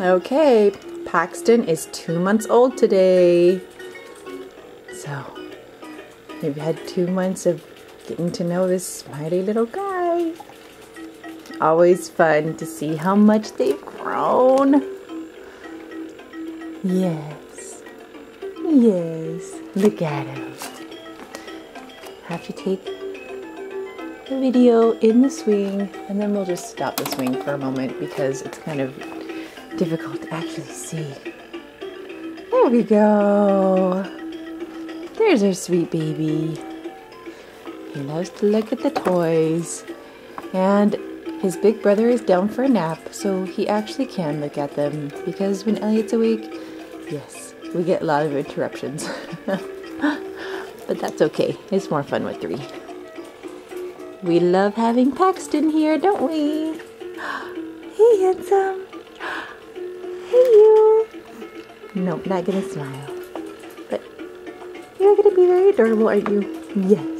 Okay, Paxton is two months old today. So, we've had two months of getting to know this smiley little guy. Always fun to see how much they've grown. Yes. Yes. Look at him. Have to take the video in the swing and then we'll just stop the swing for a moment because it's kind of difficult to actually see. There we go. There's our sweet baby. He loves to look at the toys. And his big brother is down for a nap, so he actually can look at them because when Elliot's awake, yes, we get a lot of interruptions. but that's okay. It's more fun with three. We love having Paxton here, don't we? Hey, handsome. Nope, not gonna smile. But you're gonna be very adorable, aren't you? Yes.